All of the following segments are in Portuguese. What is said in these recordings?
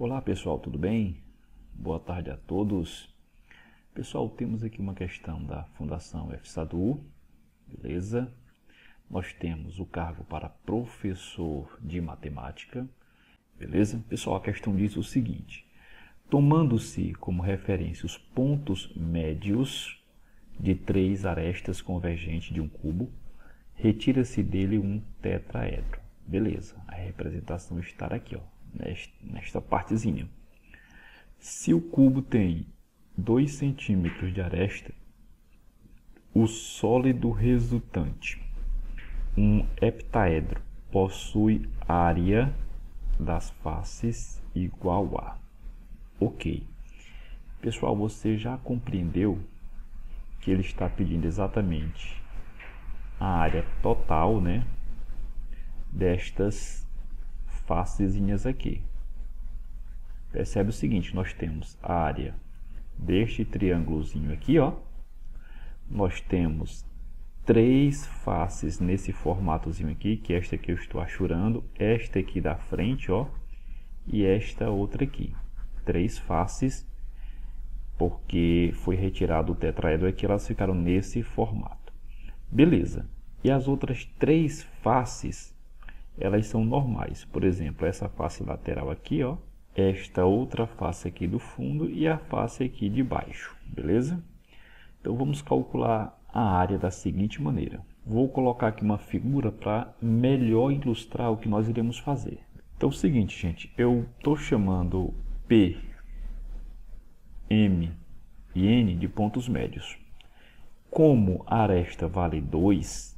Olá pessoal, tudo bem? Boa tarde a todos. Pessoal, temos aqui uma questão da Fundação FSADU, beleza? Nós temos o cargo para professor de matemática, beleza? Pessoal, a questão diz o seguinte: tomando-se como referência os pontos médios de três arestas convergentes de um cubo, retira-se dele um tetraedro. Beleza, a representação está aqui, ó, nesta partezinha. Se o cubo tem 2 centímetros de aresta, o sólido resultante, um heptaedro, possui área das faces igual a. Ok. Pessoal, você já compreendeu que ele está pedindo exatamente a área total, né, destas facezinhas aqui. Percebe o seguinte, nós temos a área deste triângulozinho aqui, ó. Nós temos três faces nesse formatozinho aqui, que esta aqui eu estou achurando, esta aqui da frente, ó, e esta outra aqui. Três faces, porque foi retirado o tetraedro aqui, elas ficaram nesse formato. Beleza. E as outras três faces elas são normais. Por exemplo, essa face lateral aqui, ó, esta outra face aqui do fundo e a face aqui de baixo, beleza? Então vamos calcular a área da seguinte maneira. Vou colocar aqui uma figura para melhor ilustrar o que nós iremos fazer. Então é o seguinte, gente, eu estou chamando P, M e N de pontos médios. Como a aresta vale 2,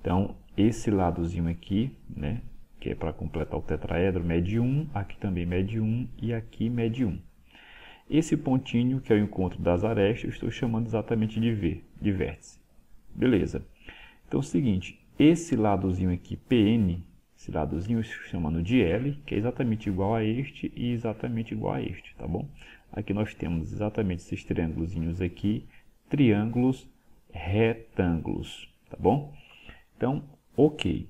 então esse ladozinho aqui, né, que é para completar o tetraedro, mede 1, aqui também mede 1 e aqui mede 1. Esse pontinho, que é o encontro das arestas, eu estou chamando exatamente de V, de vértice. Beleza. Então é o seguinte, esse ladozinho aqui, PN, esse ladozinho eu estou chamando de L, que é exatamente igual a este e exatamente igual a este, tá bom? Aqui nós temos exatamente esses triângulos aqui, triângulos retângulos, tá bom? Então, Ok.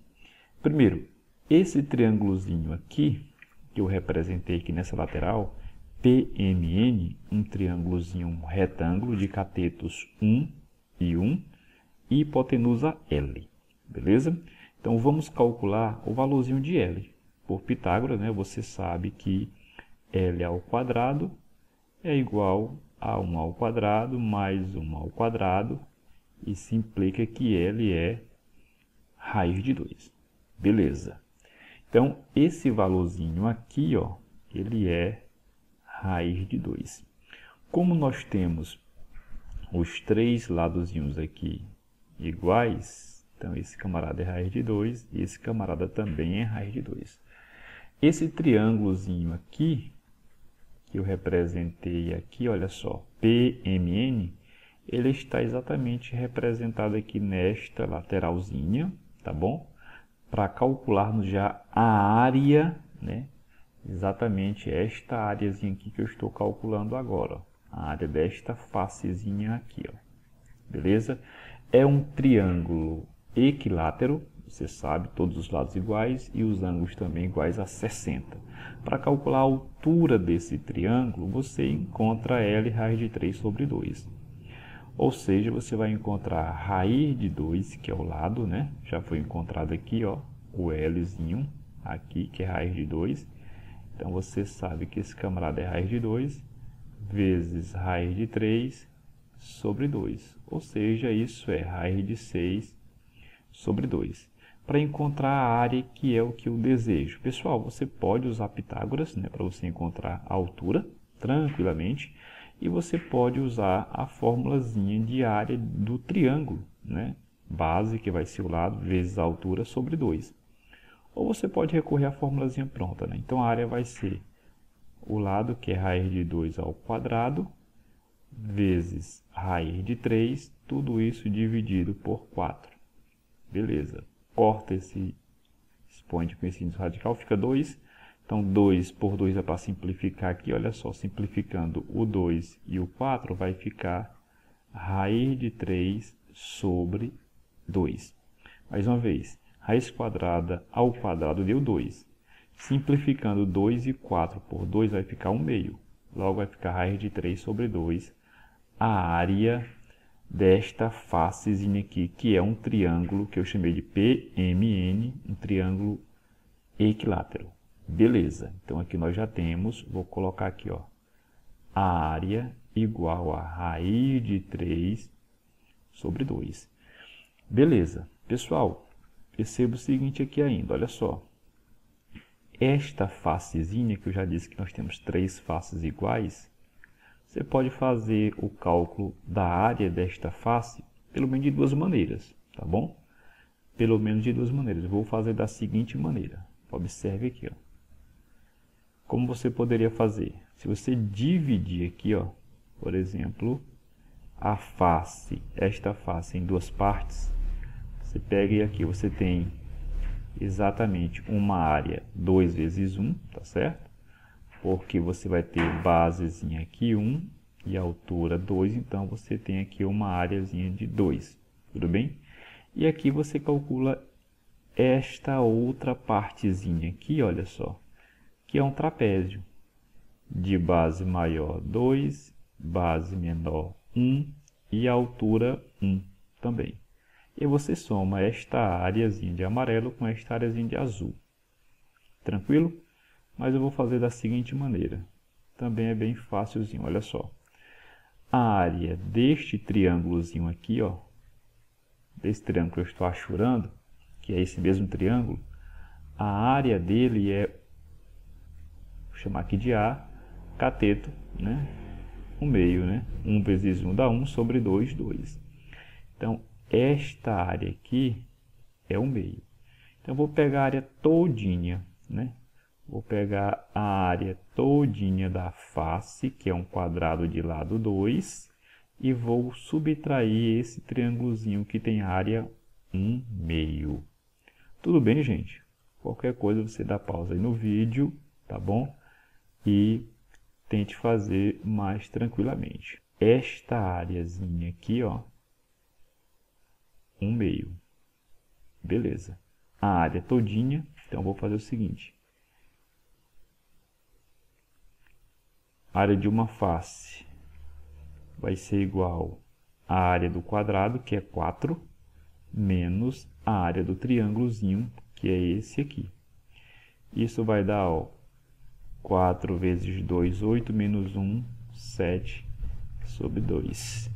Primeiro, esse triângulozinho aqui, que eu representei aqui nessa lateral, PMN, um triângulozinho retângulo de catetos 1 e 1, e hipotenusa L, beleza? Então, vamos calcular o valorzinho de L. Por Pitágoras, né, você sabe que L ao quadrado é igual a 1 ao quadrado mais 1 ao quadrado, e se implica que L é raiz de 2. Beleza. Então, esse valorzinho aqui, ó, ele é raiz de 2. Como nós temos os três ladozinhos aqui iguais, então esse camarada é raiz de 2 e esse camarada também é raiz de 2. Esse triângulozinho aqui, que eu representei aqui, olha só, PMN, ele está exatamente representado aqui nesta lateralzinha, tá bom? Para calcularmos já a área, né? Exatamente esta áreazinha aqui que eu estou calculando agora, ó. a área desta facezinha aqui, ó. Beleza? É um triângulo equilátero, você sabe, todos os lados iguais e os ângulos também iguais a 60. Para calcular a altura desse triângulo, você encontra L raiz de 3 sobre 2. Ou seja, você vai encontrar raiz de 2, que é o lado, né? Já foi encontrado aqui, ó, o Lzinho aqui, que é raiz de 2. Então, você sabe que esse camarada é raiz de 2 vezes raiz de 3 sobre 2. Ou seja, isso é raiz de 6 sobre 2. Para encontrar a área que é o que eu desejo. Pessoal, você pode usar Pitágoras né, para você encontrar a altura tranquilamente e você pode usar a formulazinha de área do triângulo, né? base, que vai ser o lado, vezes a altura, sobre 2. Ou você pode recorrer à formulazinha pronta. Né? Então, a área vai ser o lado, que é raiz de 2 ao quadrado, vezes raiz de 3, tudo isso dividido por 4. Beleza. Corta esse expoente com esse índice radical, fica 2. Então, 2 por 2 é para simplificar aqui. Olha só, simplificando o 2 e o 4, vai ficar raiz de 3 sobre 2. Mais uma vez, raiz quadrada ao quadrado deu 2. Simplificando 2 e 4 por 2 vai ficar 1 meio. Logo vai ficar raiz de 3 sobre 2. A área desta facezinha aqui, que é um triângulo que eu chamei de PMN, um triângulo equilátero. Beleza, então aqui nós já temos, vou colocar aqui, ó, a área igual a raiz de 3 sobre 2. Beleza, pessoal, perceba o seguinte aqui ainda, olha só. Esta facezinha, que eu já disse que nós temos três faces iguais, você pode fazer o cálculo da área desta face pelo menos de duas maneiras, tá bom? Pelo menos de duas maneiras. Eu vou fazer da seguinte maneira. Observe aqui, ó. Como você poderia fazer? Se você dividir aqui, ó, por exemplo, a face, esta face em duas partes, você pega e aqui você tem exatamente uma área 2 vezes 1, tá certo? porque você vai ter basezinha aqui 1 e altura 2, então você tem aqui uma áreazinha de 2, tudo bem? E aqui você calcula esta outra partezinha aqui, olha só, que é um trapézio de base maior 2, base menor 1 e altura 1 também. E você soma esta áreazinha de amarelo com esta áreazinha de azul. Tranquilo? mas eu vou fazer da seguinte maneira. Também é bem fácilzinho, olha só. A área deste triângulozinho aqui, ó, desse triângulo que eu estou achurando, que é esse mesmo triângulo, a área dele é, chamar aqui de A, cateto, né? Um meio, né? 1 vezes 1 dá 1 sobre 2, 2. Então, esta área aqui é o meio. Então, eu vou pegar a área todinha, né? Vou pegar a área todinha da face, que é um quadrado de lado 2, e vou subtrair esse triângulozinho que tem área 1 meio. Tudo bem, gente? Qualquer coisa você dá pausa aí no vídeo, tá bom? E tente fazer mais tranquilamente. Esta áreazinha aqui, ó, 1 meio. Beleza. A área todinha, então vou fazer o seguinte. área de uma face vai ser igual à área do quadrado, que é 4, menos a área do triângulozinho, que é esse aqui. Isso vai dar ó, 4 vezes 2, 8, menos 1, 7 sobre 2.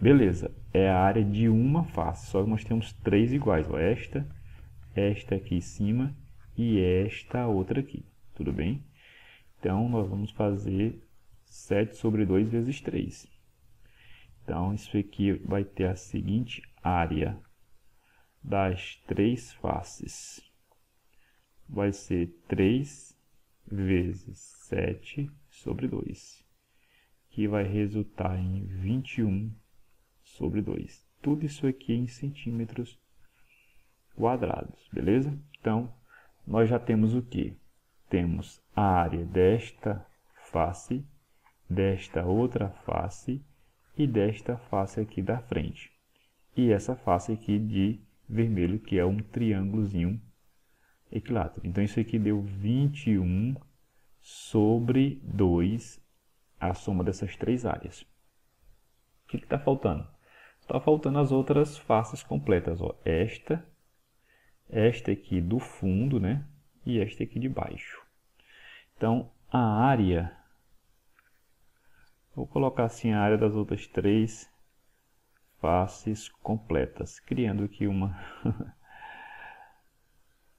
Beleza, é a área de uma face, só que nós temos três iguais. Ó, esta, esta aqui em cima e esta outra aqui, tudo bem? Então, nós vamos fazer 7 sobre 2 vezes 3. Então, isso aqui vai ter a seguinte área das três faces. Vai ser 3 vezes 7 sobre 2, que vai resultar em 21 sobre 2. Tudo isso aqui em centímetros quadrados, beleza? Então, nós já temos o que? Temos a área desta face desta outra face e desta face aqui da frente. E essa face aqui de vermelho, que é um triângulozinho equilátero. Então, isso aqui deu 21 sobre 2, a soma dessas três áreas. O que está faltando? Está faltando as outras faces completas. Ó. Esta, esta aqui do fundo, né? E esta aqui de baixo. Então, a área Vou colocar assim a área das outras três faces completas, criando aqui uma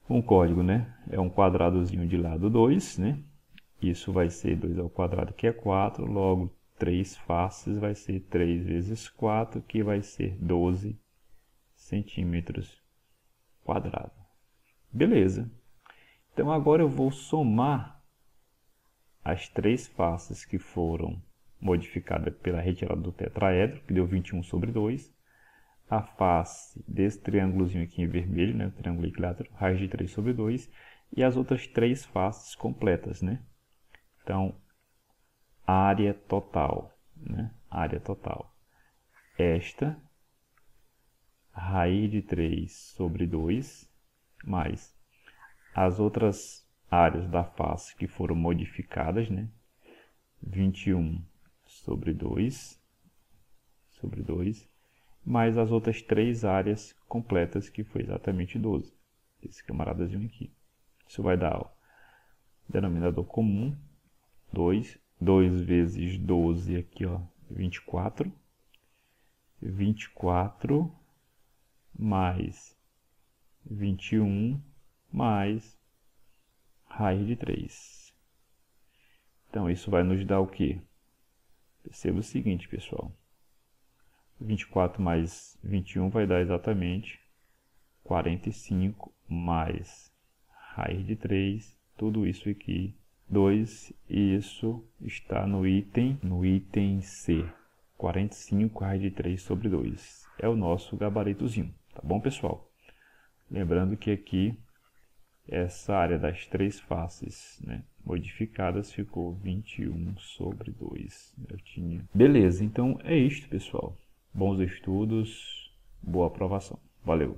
um código, né? É um quadradozinho de lado 2, né? Isso vai ser 2 ao quadrado, que é 4. Logo, 3 faces vai ser 3 vezes 4, que vai ser 12 centímetros quadrados. Beleza. Então, agora eu vou somar as três faces que foram modificada pela retirada do tetraedro, que deu 21 sobre 2. A face desse triângulozinho aqui em vermelho, né, o triângulo equilátero, raiz de 3 sobre 2. E as outras três faces completas, né? Então, área total, né? Área total. Esta, raiz de 3 sobre 2, mais as outras áreas da face que foram modificadas, né? 21 sobre 2, sobre 2, mais as outras três áreas completas, que foi exatamente 12. Esse camaradazinho aqui. Isso vai dar ó, denominador comum, 2, 2 vezes 12 aqui, ó, 24. 24 mais 21 mais raiz de 3. Então, isso vai nos dar o quê? Perceba o seguinte, pessoal. 24 mais 21 vai dar exatamente 45 mais raiz de 3, tudo isso aqui, 2, e isso está no item, no item C, 45 raiz de 3 sobre 2. É o nosso gabaritozinho, tá bom, pessoal? Lembrando que aqui, essa área das três faces né, modificadas ficou 21 sobre 2. Eu tinha... Beleza, então é isto, pessoal. Bons estudos, boa aprovação. Valeu!